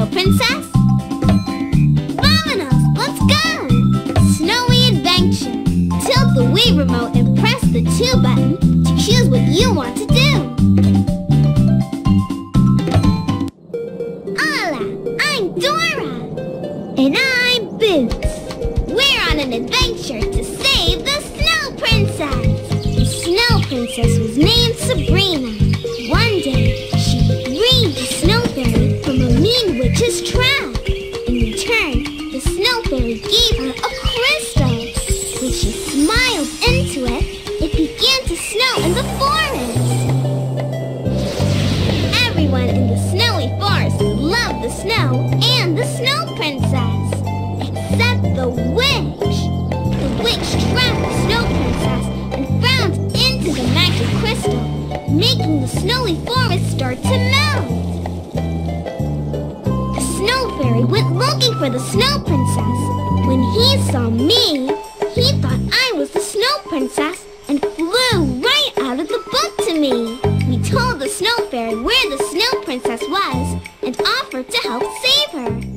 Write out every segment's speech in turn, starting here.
Snow Princess? Vamonos, let's go! Snowy adventure. Tilt the Wii remote and press the 2 button Smiled into it, it began to snow in the forest. Everyone in the snowy forest loved the snow and the Snow Princess. Except the witch. The witch trapped the Snow Princess and frowned into the magic crystal, making the snowy forest start to melt. The Snow Fairy went looking for the Snow Princess. When he saw me, And flew right out of the book to me. We told the Snow Fairy where the Snow Princess was and offered to help save her.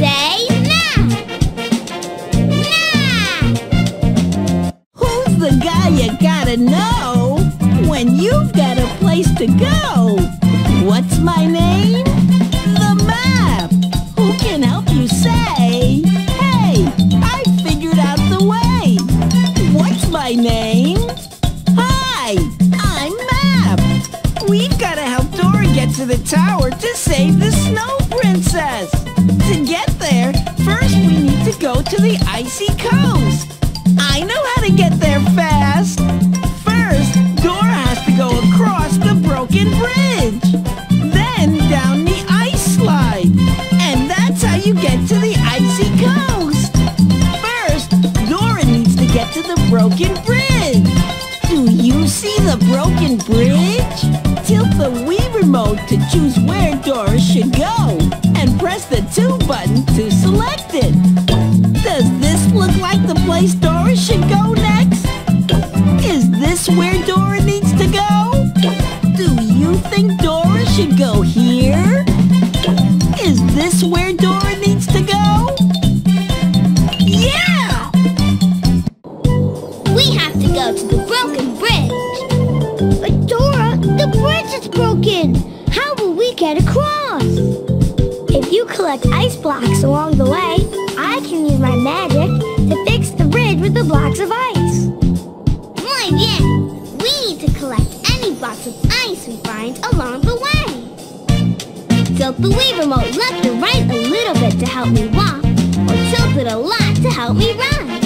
Say map! Map! Who's the guy you gotta know when you've got a place to go? What's my name? The map. Who can help you say, hey, I figured out the way? What's my name? Hi, I'm Map. We've gotta help Dora get to the tower to the bridge. Then down the ice slide. And that's how you get to the icy coast. First, Dora needs to get to the broken bridge. Do you see the broken bridge? Tilt the Wii remote to choose where Dora should go. And press the 2 button to select it. Does this look like the place Dora get across? If you collect ice blocks along the way, I can use my magic to fix the bridge with the blocks of ice. Muy bien. We need to collect any blocks of ice we find along the way. Tilt the Wii remote left or right a little bit to help me walk, or tilt it a lot to help me run.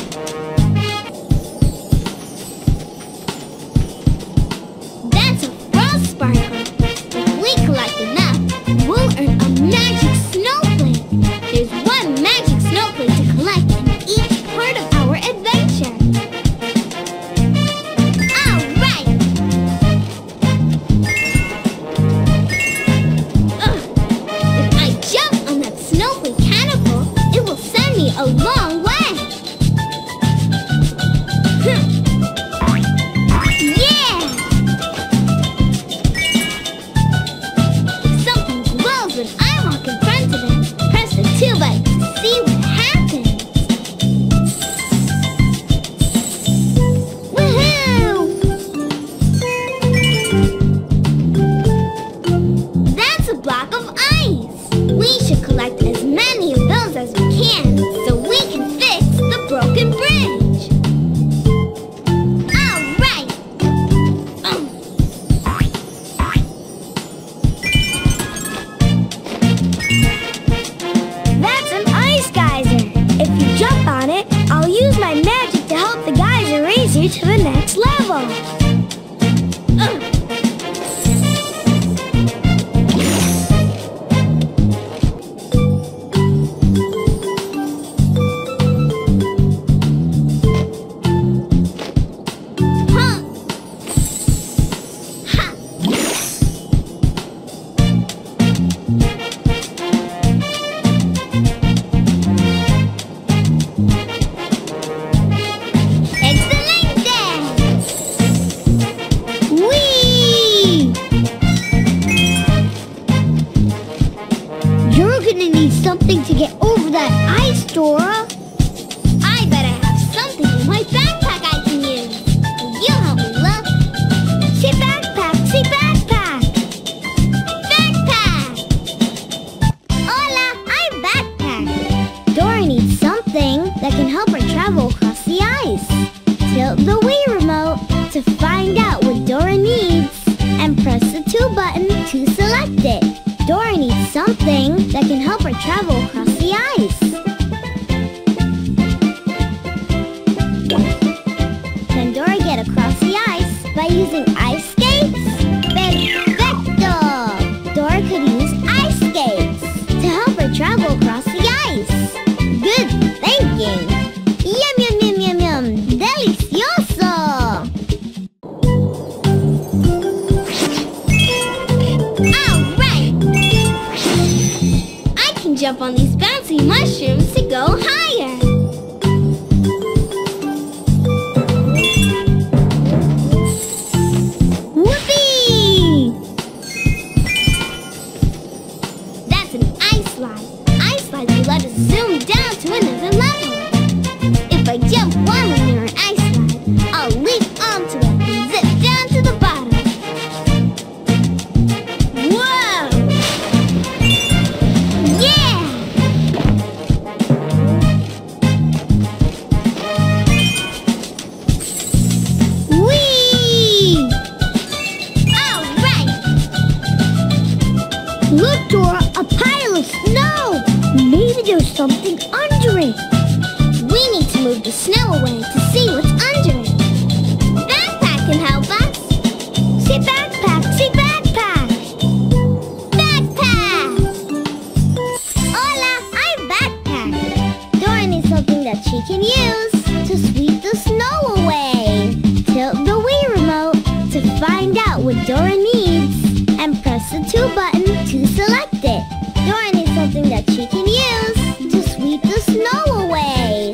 use to sweep the snow away. Tilt the Wii remote to find out what Dora needs and press the 2 button to select it. Dora needs something that she can use to sweep the snow away.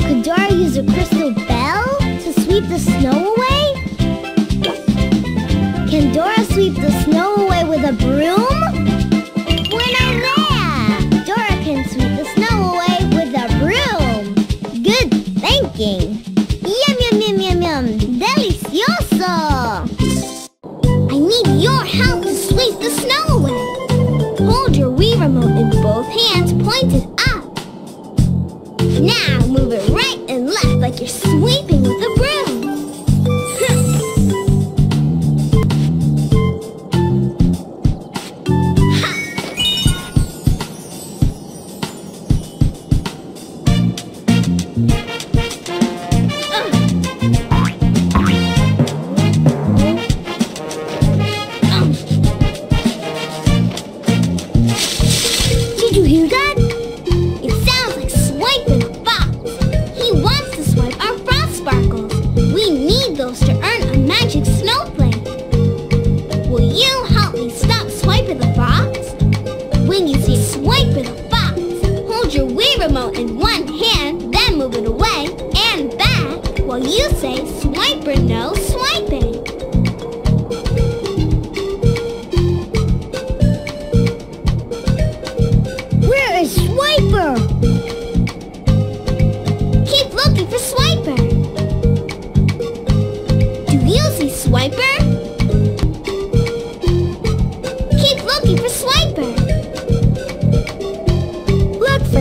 Could Dora use a crystal bell to sweep the snow away? Can Dora sweep the snow away with a broom?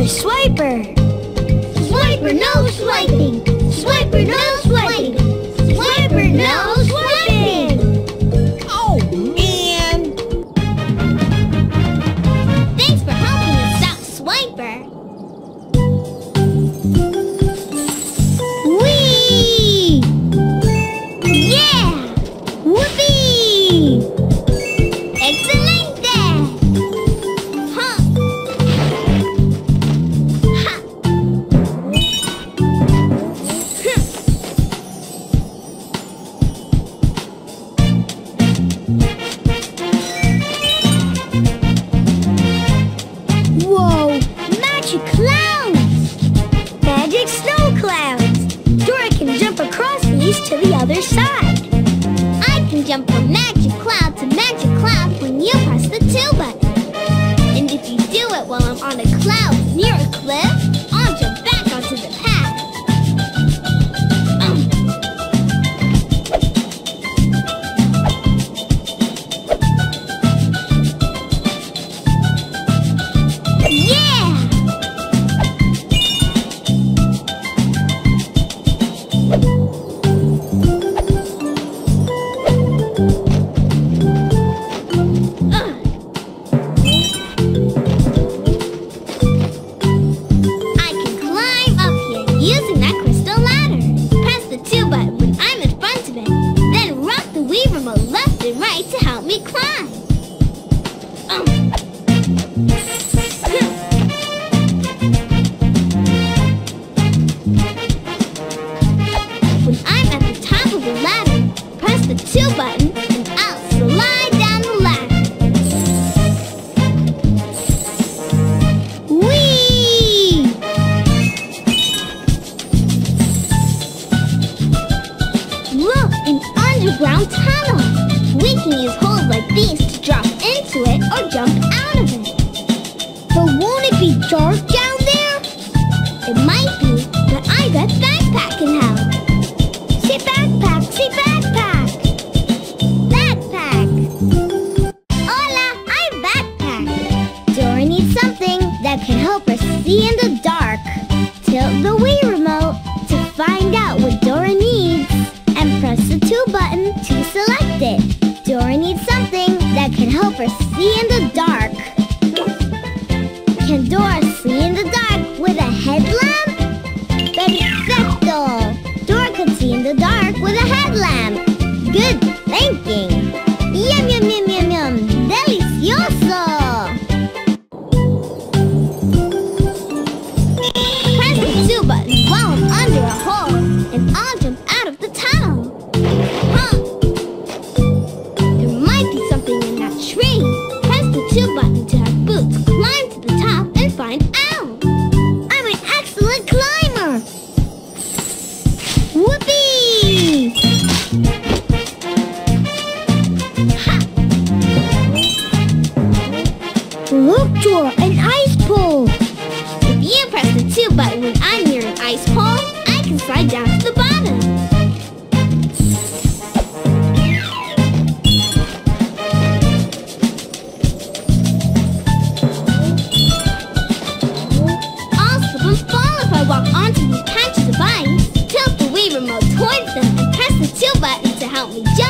Swiper! Swiper, no swiping! Swiper, no the Wii remote to find out what Dora needs and press the 2 button to select it. Dora needs something that can help her see in the dark. help me.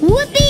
Whoopee!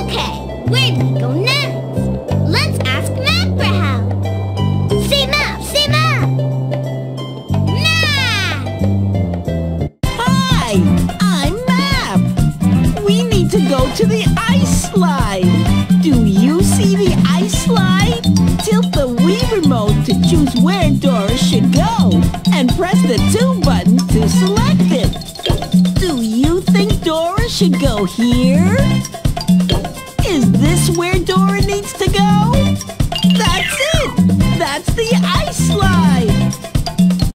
Okay, where do we go next? Let's ask Map for help. See Map, see Map! Map! Hi, I'm Map. We need to go to the ice slide. Do you see the ice slide? Tilt the Wii remote to choose where Dora should go. And press the 2 button to select it. Do you think Dora should go here?